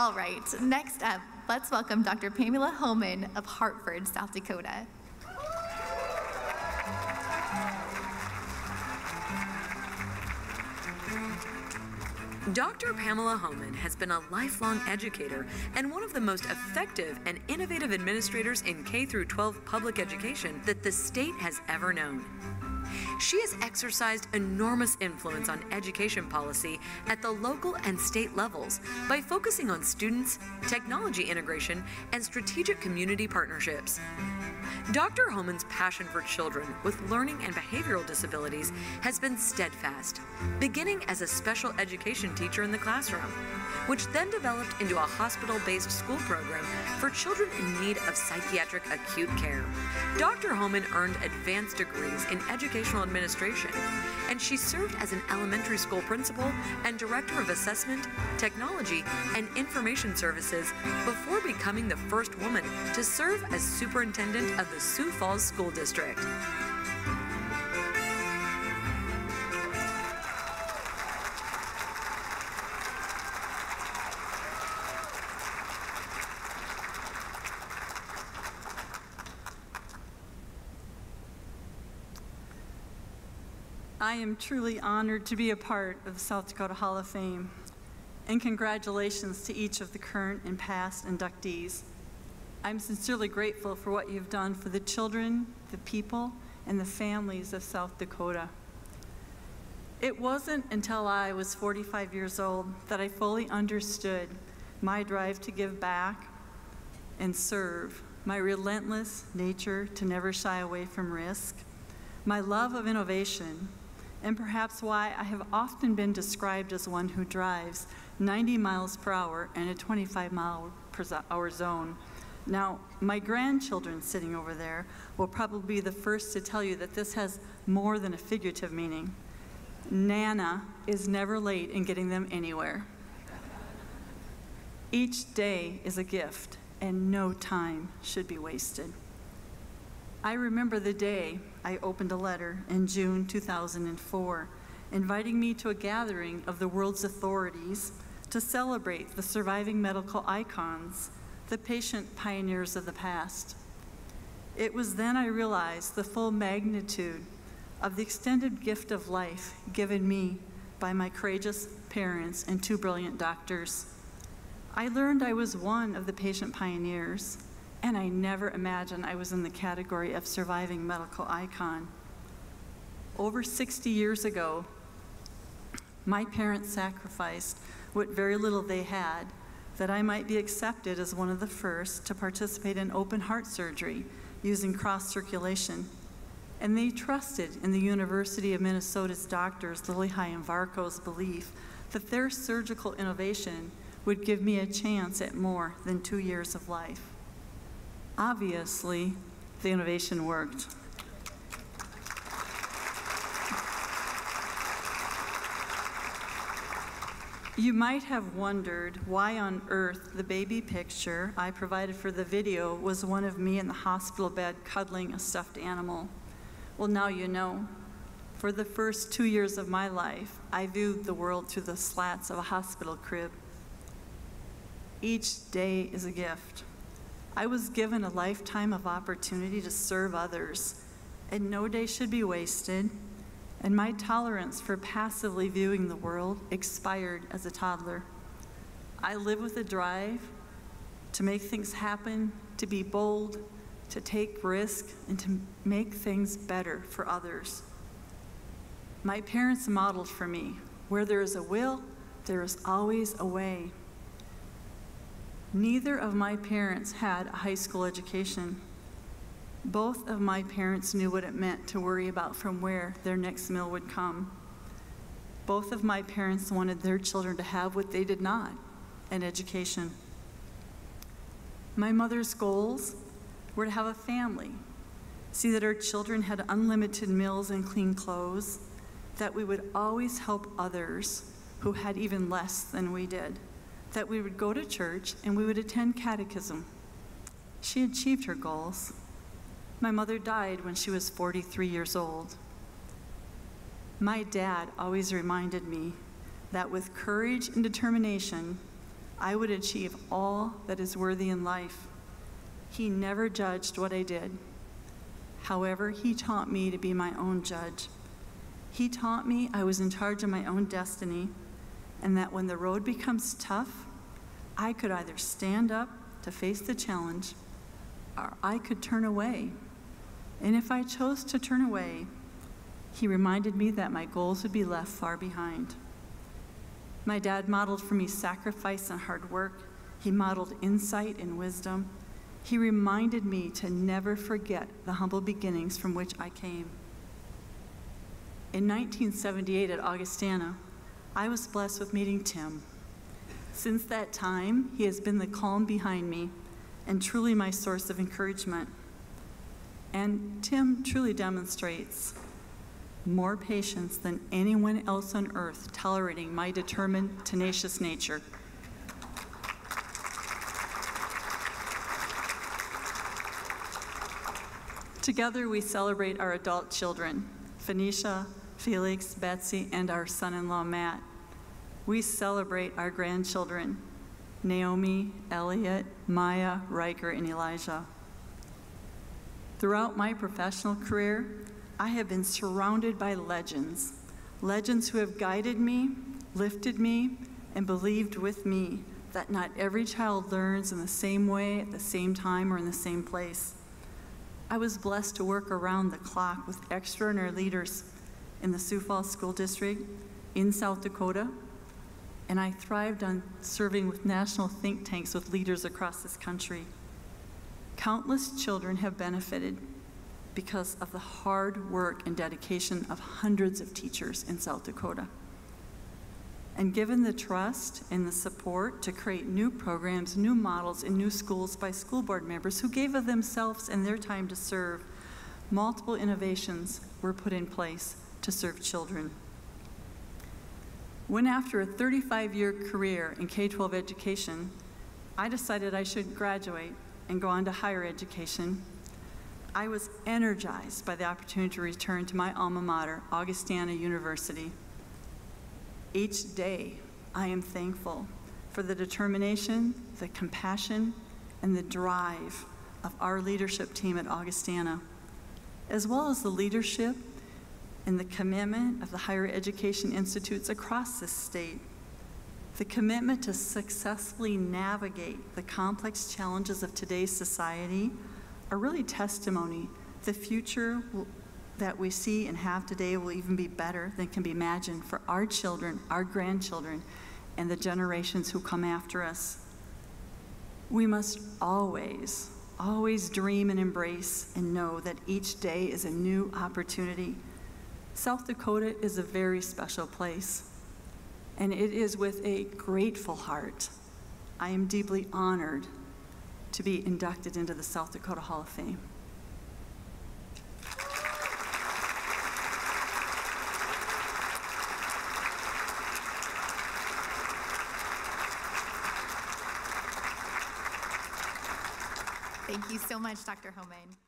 All right, next up, let's welcome Dr. Pamela Homan of Hartford, South Dakota. Dr. Pamela Homan has been a lifelong educator and one of the most effective and innovative administrators in K 12 public education that the state has ever known. She has exercised enormous influence on education policy at the local and state levels by focusing on students, technology integration, and strategic community partnerships. Dr. Homan's passion for children with learning and behavioral disabilities has been steadfast, beginning as a special education teacher in the classroom, which then developed into a hospital based school program for children in need of psychiatric acute care. Dr. Homan earned advanced degrees in educational administration, and she served as an elementary school principal and director of assessment, technology, and information services before becoming the first woman to serve as superintendent of the Sioux Falls School District. I am truly honored to be a part of the South Dakota Hall of Fame. And congratulations to each of the current and past inductees. I'm sincerely grateful for what you've done for the children, the people, and the families of South Dakota. It wasn't until I was 45 years old that I fully understood my drive to give back and serve, my relentless nature to never shy away from risk, my love of innovation, and perhaps why I have often been described as one who drives 90 miles per hour in a 25 mile per hour zone now, my grandchildren sitting over there will probably be the first to tell you that this has more than a figurative meaning. Nana is never late in getting them anywhere. Each day is a gift, and no time should be wasted. I remember the day I opened a letter in June 2004 inviting me to a gathering of the world's authorities to celebrate the surviving medical icons the patient pioneers of the past. It was then I realized the full magnitude of the extended gift of life given me by my courageous parents and two brilliant doctors. I learned I was one of the patient pioneers, and I never imagined I was in the category of surviving medical icon. Over 60 years ago, my parents sacrificed what very little they had that I might be accepted as one of the first to participate in open heart surgery using cross circulation. And they trusted in the University of Minnesota's doctors, Lillehei and Varco's belief that their surgical innovation would give me a chance at more than two years of life. Obviously, the innovation worked. You might have wondered why on earth the baby picture I provided for the video was one of me in the hospital bed cuddling a stuffed animal. Well, now you know. For the first two years of my life, I viewed the world through the slats of a hospital crib. Each day is a gift. I was given a lifetime of opportunity to serve others, and no day should be wasted and my tolerance for passively viewing the world expired as a toddler. I live with a drive to make things happen, to be bold, to take risk, and to make things better for others. My parents modeled for me where there is a will, there is always a way. Neither of my parents had a high school education. Both of my parents knew what it meant to worry about from where their next meal would come. Both of my parents wanted their children to have what they did not an education. My mother's goals were to have a family, see that our children had unlimited meals and clean clothes, that we would always help others who had even less than we did, that we would go to church and we would attend catechism. She achieved her goals. My mother died when she was 43 years old. My dad always reminded me that with courage and determination, I would achieve all that is worthy in life. He never judged what I did. However, He taught me to be my own judge. He taught me I was in charge of my own destiny and that when the road becomes tough, I could either stand up to face the challenge or I could turn away. And if I chose to turn away, he reminded me that my goals would be left far behind. My dad modeled for me sacrifice and hard work. He modeled insight and wisdom. He reminded me to never forget the humble beginnings from which I came. In 1978 at Augustana, I was blessed with meeting Tim. Since that time, he has been the calm behind me and truly my source of encouragement. And Tim truly demonstrates more patience than anyone else on earth tolerating my determined, tenacious nature. Together, we celebrate our adult children, Phoenicia, Felix, Betsy, and our son in law, Matt. We celebrate our grandchildren, Naomi, Elliot, Maya, Riker, and Elijah. Throughout my professional career, I have been surrounded by legends, legends who have guided me, lifted me, and believed with me that not every child learns in the same way, at the same time, or in the same place. I was blessed to work around the clock with extraordinary leaders in the Sioux Falls School District, in South Dakota, and I thrived on serving with national think tanks with leaders across this country. Countless children have benefited because of the hard work and dedication of hundreds of teachers in South Dakota. And given the trust and the support to create new programs, new models, and new schools by school board members who gave of themselves and their time to serve, multiple innovations were put in place to serve children. When, after a 35 year career in K 12 education, I decided I should graduate and go on to higher education, I was energized by the opportunity to return to my alma mater, Augustana University. Each day, I am thankful for the determination, the compassion, and the drive of our leadership team at Augustana, as well as the leadership and the commitment of the higher education institutes across this state. The commitment to successfully navigate the complex challenges of today's society are really testimony. The future will, that we see and have today will even be better than can be imagined for our children, our grandchildren, and the generations who come after us. We must always, always dream and embrace and know that each day is a new opportunity. South Dakota is a very special place, and it is with a grateful heart I am deeply honored to be inducted into the South Dakota Hall of Fame. Thank you so much, Dr. Homan.